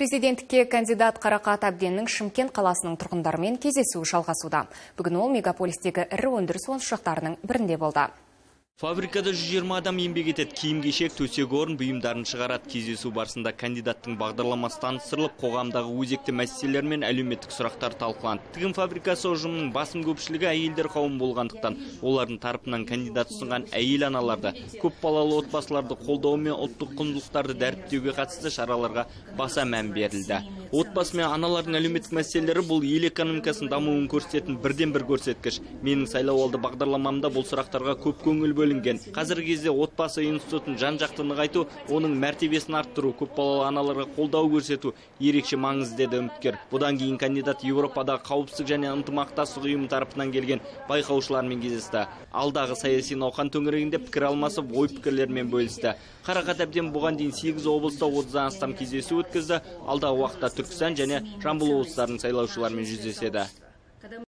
Президенттікке кандидат Қарақат Әбденнің Шымкент қаласының тұрғындарымен кездесуі жалғасуда. Бүгін ол мегаполистегі ірі өндіріс ошақтарының бірінде болды. Фабрикада 120 адам еңбек етеді. Киім-кешек, төсек орын бұйымдарын шығарады. Кездесу барысында кандидаттың бағдарламасы таныстырылып, қоғамдағы өзекті мәселелер мен әлеуметтік сұрақтар талқыланды. Тігін фабрикасы ұжымының басым көпшілігі әйелдер қауым болғандықтан, олардың тарапынан кандидат ұсынған әйел аналарды, көп балалы отбасыларды қолдау мен ұлттық құндылықтарды дәріптеуге қатысты шараларға баса мән берілді. Отбасы мен аналардың әлеуметтік мәселелері бұл ел экономикасын дамуын көрсететін бірден бір көрсеткіш. Менің сайлауалды бағдарламамда бұл сұрақтарға көп көңіл бөлінген. Қазіргі кезде отбасы институтын жан-жақты нығайту, оның мәртебесін арттыру, көпбалалы аналарға қолдау көрсету ерекше маңызды деді үміткер. Бұдан кейін кандидат Еуропадағы қауіпсіздік және ынтымақтастық ұйымы тарапынан келген байқаушылармен кездесті. Алдағы саяси науқан төңірегінде пікір алмасып, ой пікірлермен бөлісті. Қарақат әбден бұған дейін 8 облыста 30-дан астам кездесу өткізді. Алдағы уақытта Түркістан және Жамбыл облыстарының сайлаушыларымен жүздеседі